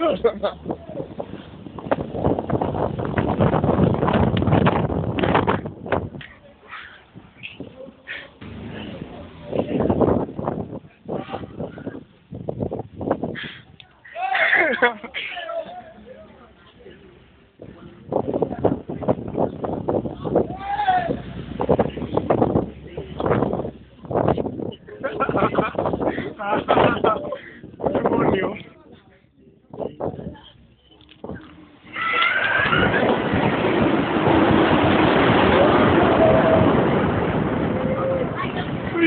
I don't know.